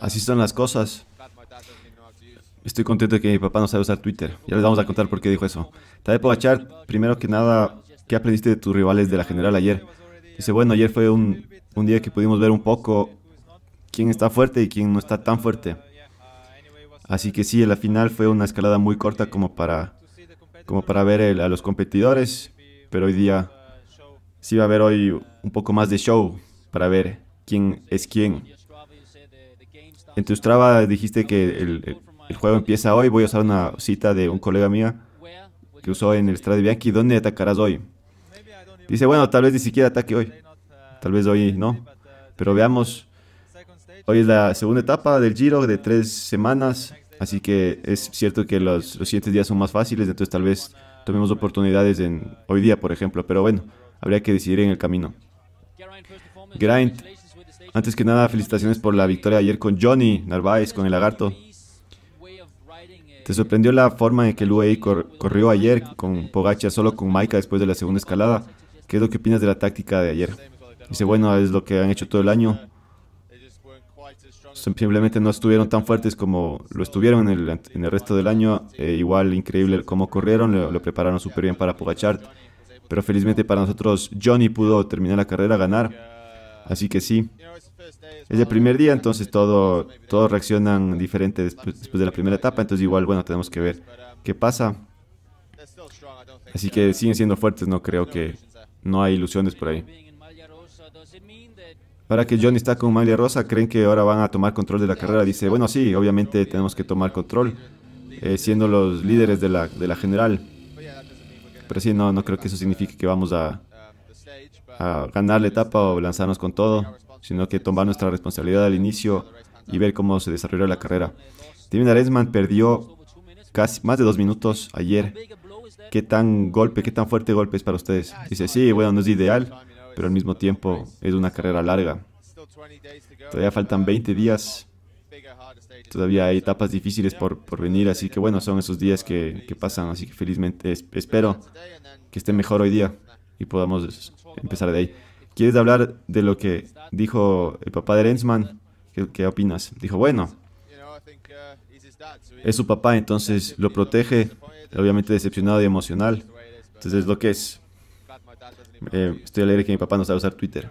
así son las cosas. Estoy contento de que mi papá no sabe usar Twitter. Ya les vamos a contar por qué dijo eso. Tadej Pogachar, primero que nada, ¿qué aprendiste de tus rivales de la general ayer? Dice, bueno, ayer fue un, un día que pudimos ver un poco quién está fuerte y quién no está tan fuerte. Así que sí, la final fue una escalada muy corta como para, como para ver a los competidores, pero hoy día sí va a haber hoy un poco más de show para ver quién es quién. En tu Strava dijiste que el, juego empieza hoy. Voy a usar una cita de un colega mía que usó en el Strade Bianchi. ¿Dónde atacarás hoy? Dice, bueno, tal vez ni siquiera ataque hoy. Tal vez hoy no. Pero veamos. Hoy es la segunda etapa del Giro de tres semanas. Así que es cierto que los, los siguientes días son más fáciles. Entonces tal vez tomemos oportunidades en hoy día, por ejemplo. Pero bueno, habría que decidir en el camino. Grind. Antes que nada, felicitaciones por la victoria ayer con Johnny Narváez, con el lagarto. ¿Te sorprendió la forma en que el UAE corrió ayer con Pogacha solo con Maika después de la segunda escalada? ¿Qué es lo que opinas de la táctica de ayer? Dice, bueno, es lo que han hecho todo el año. Simplemente no estuvieron tan fuertes como lo estuvieron en el, resto del año. Eh, igual increíble cómo corrieron, lo, prepararon súper bien para Pogachar. Pero felizmente para nosotros Johnny pudo terminar la carrera, ganar. Así que sí, es el primer día, entonces todo, todos reaccionan diferente después, de la primera etapa, entonces igual, bueno, tenemos que ver qué pasa. Así que siguen siendo fuertes, no creo que no hay ilusiones por ahí. Para que Johnny está con Maglia Rosa, creen que ahora van a tomar control de la carrera. Dice, bueno, sí, obviamente tenemos que tomar control, eh, siendo los líderes de la, de la general. Pero sí, no, no creo que eso signifique que vamos a, a ganar la etapa o lanzarnos con todo sino que tomar nuestra responsabilidad al inicio y ver cómo se desarrolló la carrera. David Aresman perdió casi más de dos minutos ayer. ¿Qué tan golpe, qué tan fuerte golpe es para ustedes? Dice, sí, bueno, no es ideal, pero al mismo tiempo es una carrera larga. Todavía faltan 20 días. Todavía hay etapas difíciles por, por venir, así que bueno, son esos días que, que pasan, así que felizmente espero que esté mejor hoy día y podamos empezar de ahí. ¿Quieres hablar de lo que dijo el papá de Rensman? ¿Qué, opinas? Dijo, bueno, es su papá, entonces lo protege, obviamente decepcionado y emocional. Entonces es lo que es. Eh, estoy alegre que mi papá no sabe usar Twitter.